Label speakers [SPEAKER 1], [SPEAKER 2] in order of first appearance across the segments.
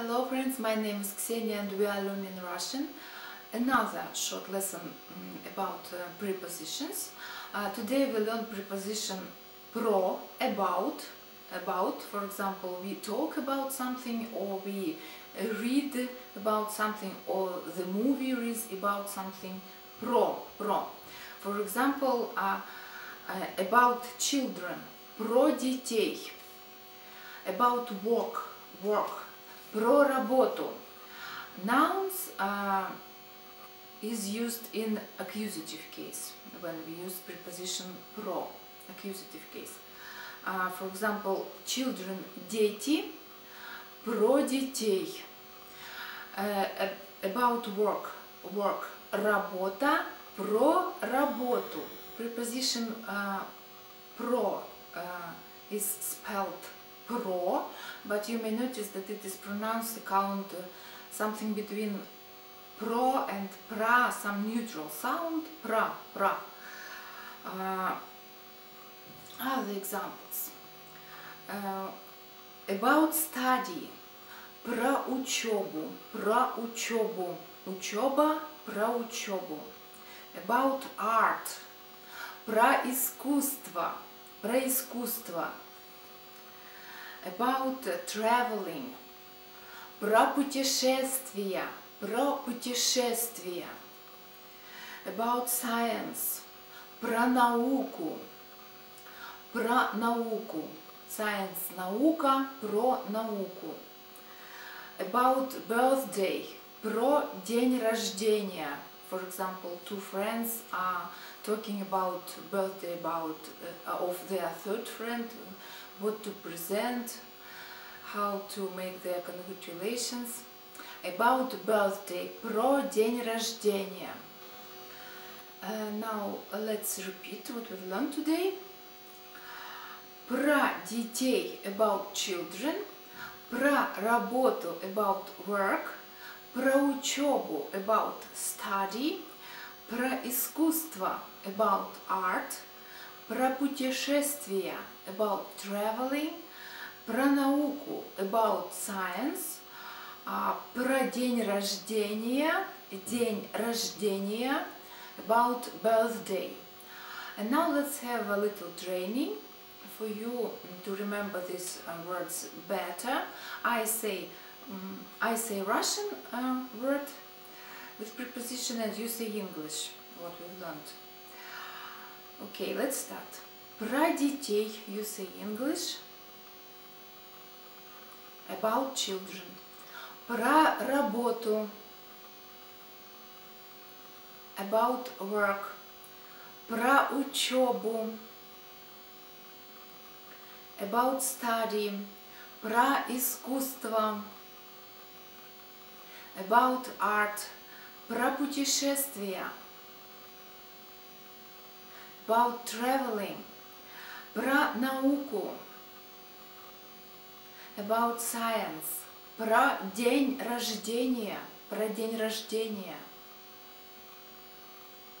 [SPEAKER 1] Hello friends, my name is Ksenia and we are learning Russian. Another short lesson mm, about uh, prepositions. Uh, today we learn preposition pro, about, about. For example, we talk about something or we read about something or the movie is about something. Pro, pro. For example, uh, uh, about children. Про детей. About work, work про работу. Nouns uh, is used in accusative case when we use preposition pro, accusative case. Uh, for example, children, дети, про детей. Uh, about work, work, работа, про работу. Preposition uh, pro uh, is spelled pro, but you may notice that it is pronounced count uh, something between pro and pra, some neutral sound, pra, pra. Uh, other examples. Uh, about study, про учебу, про учебу, учеба, про учебу. About art, про искусство, про искусство about traveling, про путешествия, про путешествия, about science, про науку, про науку, science, наука, про науку, about birthday, про день рождения. For example, two friends are talking about birthday about uh, of their third friend what to present, how to make their congratulations. About birthday, про день рождения. Uh, now let's repeat what we've learned today. Про детей, about children. Про работу, about work. Про учебу, about study. Про искусство, about art про путешествия about traveling, про науку about science, а, про день рождения, день рождения about birthday. And now let's have a little training for you to remember these uh, words better. I say um, I say Russian uh, word with preposition and you say English, what we've learned. Okay, let's start. Про детей you say English. About children. Про работу. About work. Про учебу. About study. Про искусство. About art. Про путешествия about traveling, про науку, about science, про день рождения, про день рождения,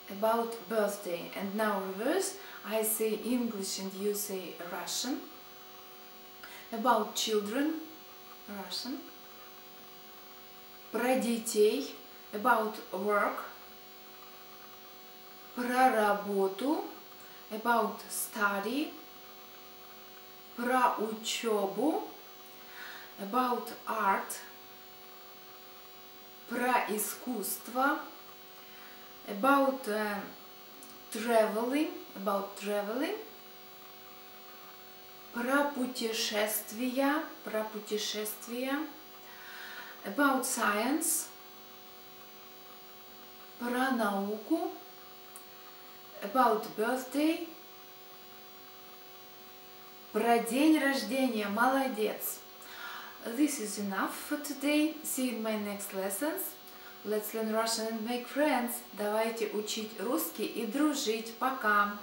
[SPEAKER 1] about birthday. And now reverse, I say English and you say Russian. About children, Russian. Про детей, about work, про работу, about study, про учебу, about art, про искусство, about uh, traveling, about traveling, про путешествия, про путешествия, about science, про науку, about birthday. Про день рождения. Молодец. This is enough for today. See you in my next lessons. Let's learn Russian and make friends. Давайте учить русский и дружить. Пока.